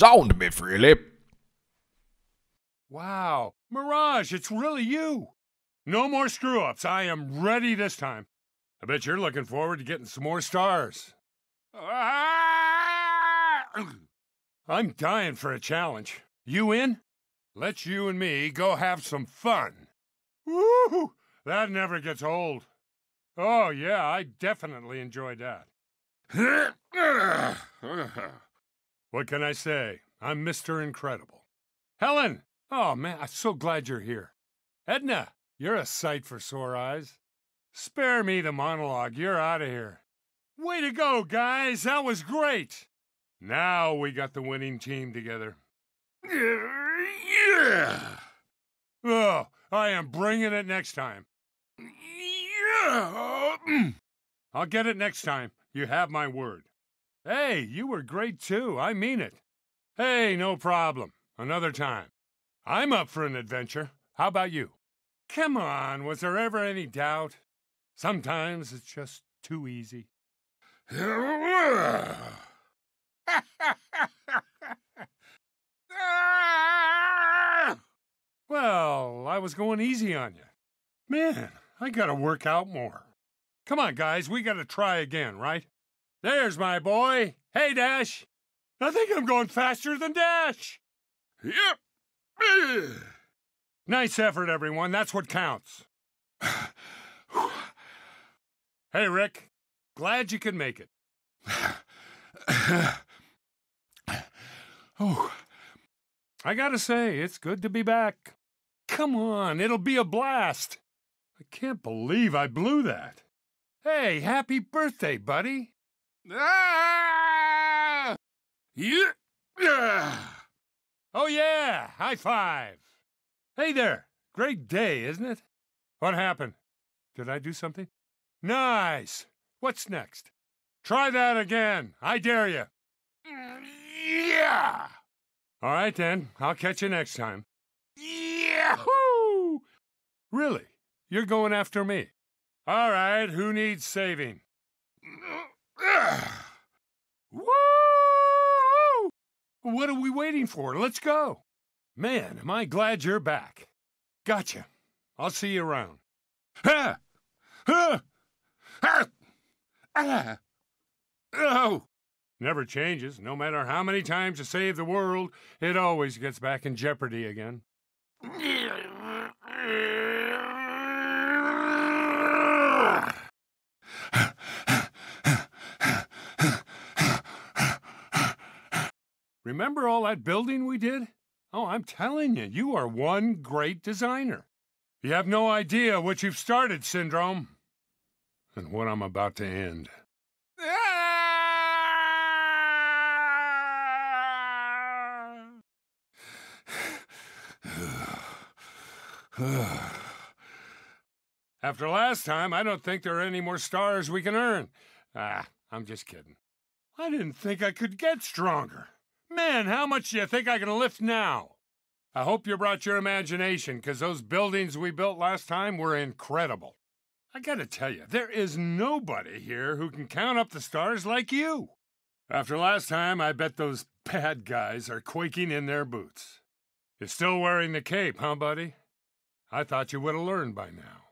Sound me freely. Wow, Mirage, it's really you. No more screw ups. I am ready this time. I bet you're looking forward to getting some more stars. I'm dying for a challenge. You in? Let's you and me go have some fun. Woo! That never gets old. Oh, yeah, I definitely enjoyed that. what can I say? I'm Mr. Incredible. Helen! Oh, man, I'm so glad you're here. Edna, you're a sight for sore eyes. Spare me the monologue. You're out of here. Way to go, guys. That was great. Now we got the winning team together. Yeah. Oh, I am bringing it next time. Yeah. I'll get it next time. You have my word. Hey, you were great too. I mean it. Hey, no problem. Another time. I'm up for an adventure. How about you? Come on, was there ever any doubt? Sometimes it's just too easy. well, I was going easy on you. Man, I gotta work out more. Come on, guys, we gotta try again, right? There's my boy. Hey, Dash. I think I'm going faster than Dash. Yep. nice effort, everyone. That's what counts. hey, Rick. Glad you could make it. oh, I gotta say, it's good to be back. Come on, it'll be a blast. I can't believe I blew that. Hey, happy birthday, buddy. Ah! Yeah! Oh, yeah, high five. Hey there, great day, isn't it? What happened? Did I do something? Nice. What's next? Try that again. I dare you. Yeah. All right, then. I'll catch you next time. Yahoo! Really? You're going after me? All right, who needs saving? Woo! What are we waiting for? Let's go. Man, am I glad you're back. Gotcha. I'll see you around. Ha! Ha! Ha! Ah! Oh! Never changes. No matter how many times you save the world, it always gets back in jeopardy again. Remember all that building we did? Oh, I'm telling you, you are one great designer. You have no idea what you've started, Syndrome, and what I'm about to end. After last time, I don't think there are any more stars we can earn. Ah, I'm just kidding. I didn't think I could get stronger. Man, how much do you think I can lift now? I hope you brought your imagination, because those buildings we built last time were incredible. I gotta tell you, there is nobody here who can count up the stars like you. After last time, I bet those bad guys are quaking in their boots. You're still wearing the cape, huh, buddy? I thought you would have learned by now.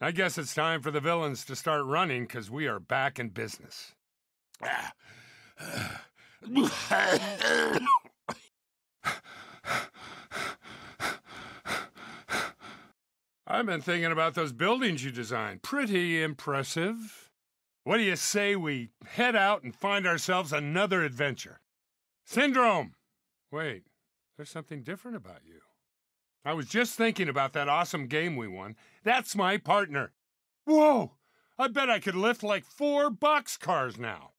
I guess it's time for the villains to start running because we are back in business. I've been thinking about those buildings you designed. Pretty impressive. What do you say we head out and find ourselves another adventure? Syndrome! Wait, there's something different about you. I was just thinking about that awesome game we won. That's my partner. Whoa! I bet I could lift like four boxcars now.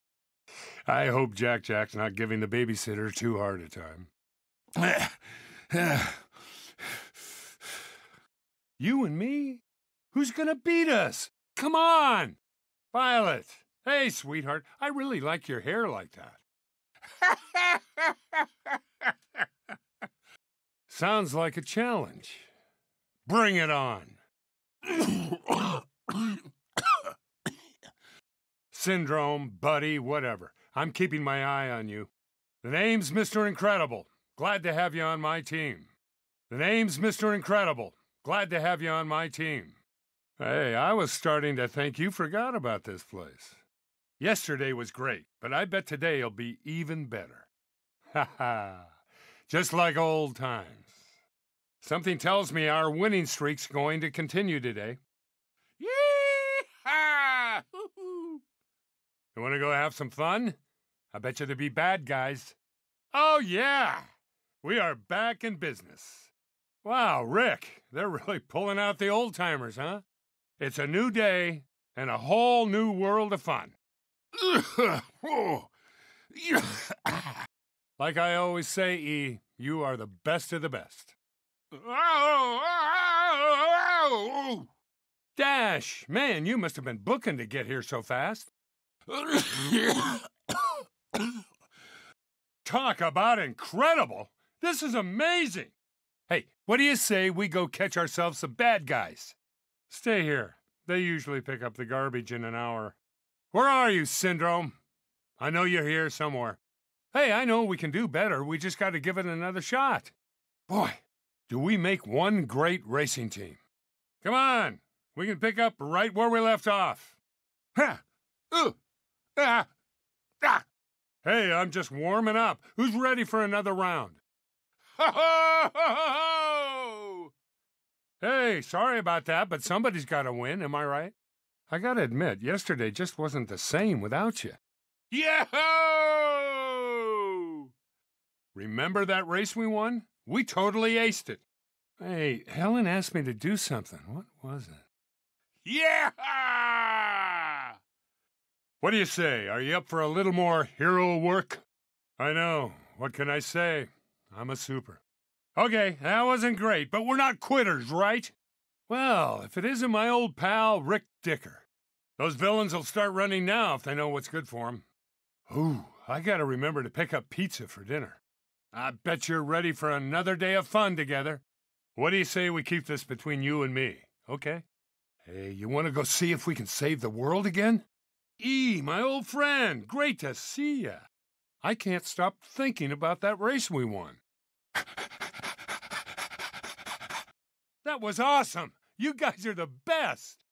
I hope Jack Jack's not giving the babysitter too hard a time. you and me? Who's gonna beat us? Come on! Violet! Hey, sweetheart, I really like your hair like that. Sounds like a challenge. Bring it on. Syndrome, buddy, whatever. I'm keeping my eye on you. The name's Mr. Incredible. Glad to have you on my team. The name's Mr. Incredible. Glad to have you on my team. Hey, I was starting to think you forgot about this place. Yesterday was great, but I bet today'll be even better. Ha ha. Just like old times. Something tells me our winning streak's going to continue today. Yee-haw! You want to go have some fun? I bet you there'll be bad guys. Oh, yeah! We are back in business. Wow, Rick, they're really pulling out the old timers, huh? It's a new day and a whole new world of fun. like I always say, E, you are the best of the best. Dash, man, you must have been booking to get here so fast. Talk about incredible! This is amazing! Hey, what do you say we go catch ourselves some bad guys? Stay here. They usually pick up the garbage in an hour. Where are you, Syndrome? I know you're here somewhere. Hey, I know we can do better. We just got to give it another shot. Boy, do we make one great racing team. Come on, we can pick up right where we left off. Ha! Uh, ah, ah. Hey, I'm just warming up. Who's ready for another round? Ho, ho, ho, ho! Hey, sorry about that, but somebody's got to win, am I right? I gotta admit, yesterday just wasn't the same without you. Yahoo! Remember that race we won? We totally aced it. Hey, Helen asked me to do something. What was it? Yeah! What do you say? Are you up for a little more hero work? I know. What can I say? I'm a super. Okay, that wasn't great, but we're not quitters, right? Well, if it isn't my old pal, Rick Dicker. Those villains will start running now if they know what's good for them. Ooh, I gotta remember to pick up pizza for dinner. I bet you're ready for another day of fun together. What do you say we keep this between you and me, okay? Hey, you want to go see if we can save the world again? E, my old friend, great to see ya. I can't stop thinking about that race we won. that was awesome. You guys are the best.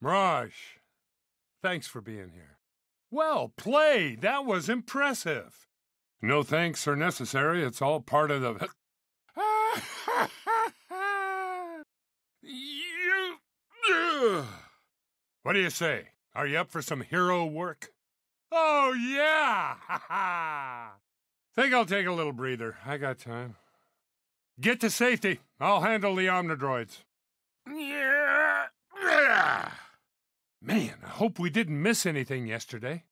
Mirage, thanks for being here. Well played. That was impressive. No thanks are necessary. It's all part of the. you. What do you say? Are you up for some hero work? Oh, yeah! Think I'll take a little breather. I got time. Get to safety. I'll handle the Omnidroids. Man, I hope we didn't miss anything yesterday.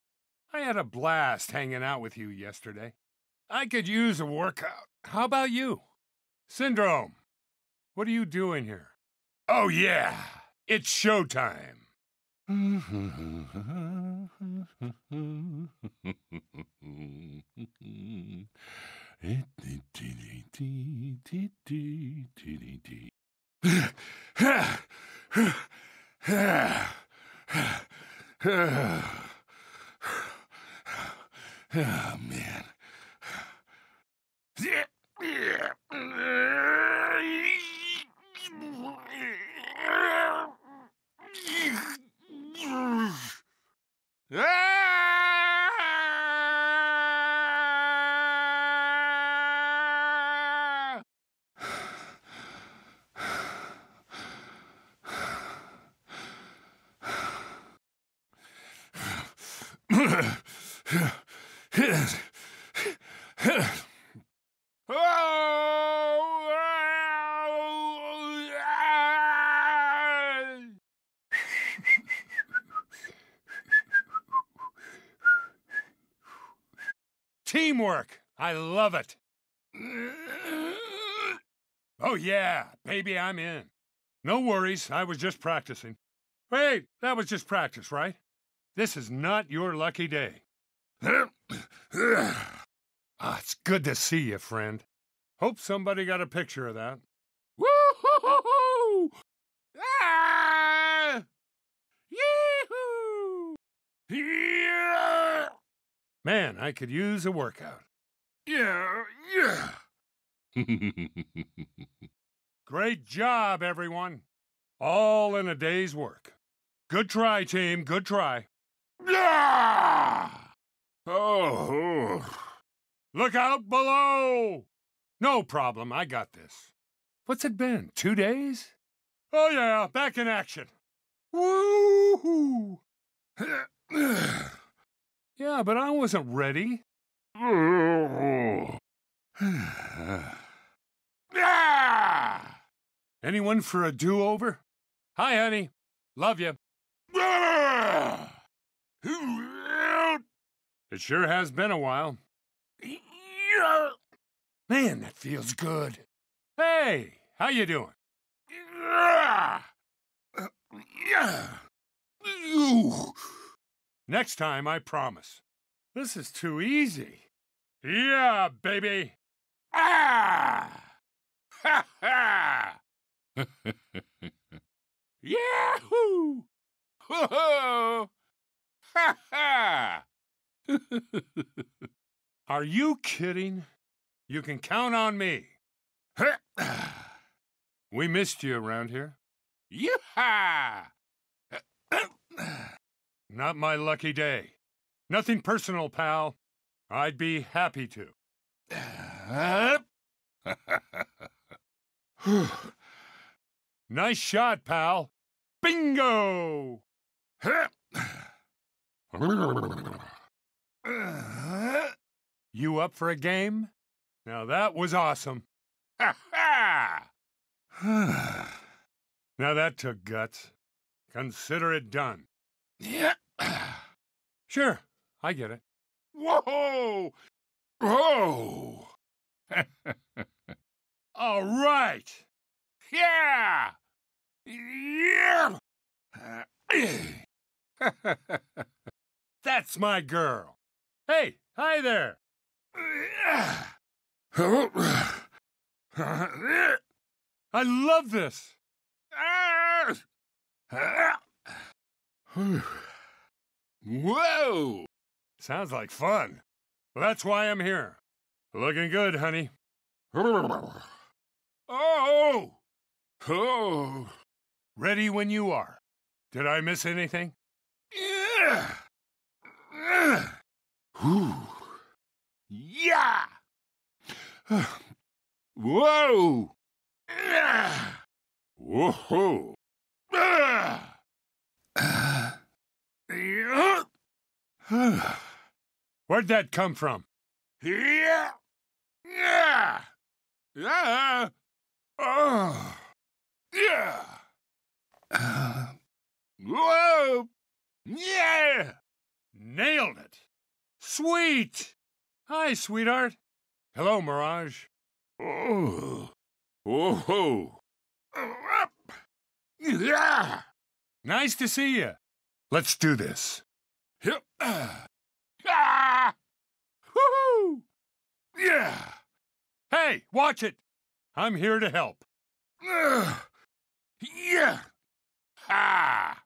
I had a blast hanging out with you yesterday. I could use a workout. How about you? Syndrome, what are you doing here? Oh, yeah, it's showtime. Oh, man. Yeah. Teamwork! I love it! Oh, yeah, baby, I'm in. No worries, I was just practicing. Wait, that was just practice, right? This is not your lucky day. ah, it's good to see you, friend. Hope somebody got a picture of that. Woo-hoo-hoo-hoo! Ah! Yeah. Man, I could use a workout. Yeah, yeah. Great job, everyone. All in a day's work. Good try, team. Good try. Yeah! Oh. Look out below! No problem. I got this. What's it been? Two days? Oh, yeah. Back in action. Woo-hoo! yeah, but I wasn't ready. Anyone for a do-over? Hi, honey. Love you. It sure has been a while. Man, that feels good. Hey, how you doing? Next time, I promise. This is too easy. Yeah, baby. Ah! Ha ha! Yahoo! Ho ho! Ha ha! Are you kidding? You can count on me. we missed you around here. Yeehaw! Not my lucky day. Nothing personal, pal. I'd be happy to. nice shot, pal. Bingo! you up for a game? Now that was awesome. Ha ha! now that took guts. Consider it done. Yeah. sure, I get it. Whoa! Whoa! All right. Yeah! Yeah! That's my girl. Hey, hi there. I love this. Whoa! Sounds like fun. Well, that's why I'm here. Looking good, honey. Oh! Oh! Ready when you are. Did I miss anything? Yeah! Yeah! Whoa! Yeah. Whoa! Where'd that come from? Yeah! Yeah! Yeah! Oh! Yeah! Uh, whoa! Yeah! Nailed it! Sweet! Hi, sweetheart. Hello, Mirage. Oh. Whoa. Yeah! Nice to see you. Let's do this. Yep. Ah! Woohoo! Yeah! Hey, watch it! I'm here to help. Uh, yeah! Ha!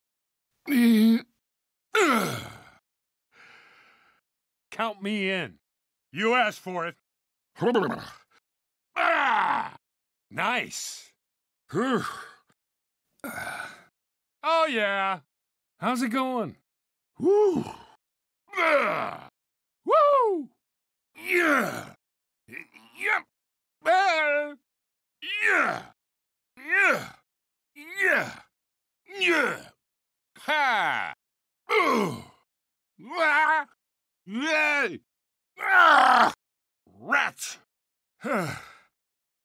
Uh. Count me in. You asked for it. ah! Nice. oh, yeah. How's it going? Woo! Ah! Woo! Yeah! Yep! Ah! Yeah! Yeah! Yeah! Yeah! Ha! Ooh! Ah! Yay! Ah! Rats!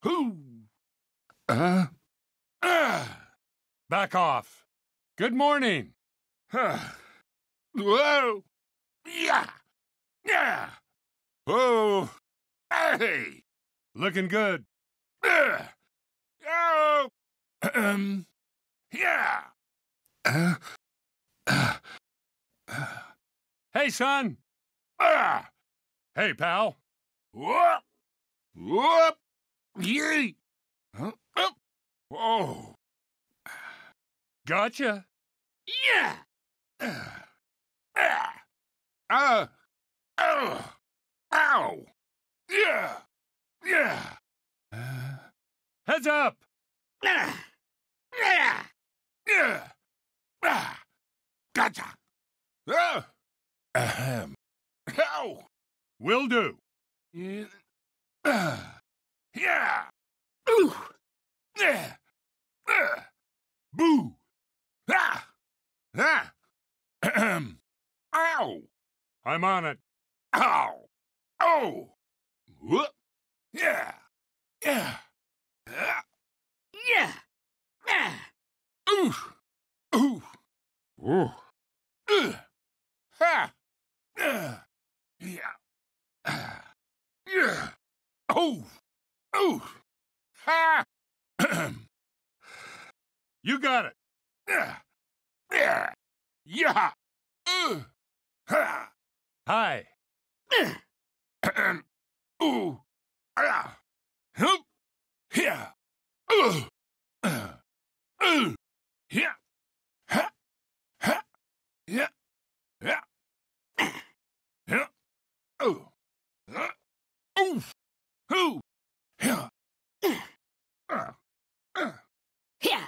Who? Uh? Ah! Back off. Good morning. Whoa! Yeah! Yeah! Oh! Hey! Looking good. Uh, oh! Um. Yeah! Uh, uh, uh. Hey, son! Ah! Hey, pal! Whoop! Whoop! Yee! Huh? Oh! Whoa! Gotcha! Yeah! Ah! Uh! Oh! Ow! Yeah! Yeah! Heads up! Yeah! Yeah! Yeah! Ah! Gotcha! Ah! Ahem. Ow! Will do. Yeah. Ah. Yeah! Ooh! Yeah! Ah! Boo! Ah! Ah! Ahem. Ow! I'm on it. Ow! Oh! Whoop! Yeah! Yeah! Ah. Yeah. Yeah. Ooh! Ooh! Ooh! Ugh! Ha! Ugh! Yeah! Ah. Yeah! Oh! Oh! Ha! You got it. Yeah! Yeah! Yeah! Ugh! Hi. Ooh. Yeah. Yeah. Yeah.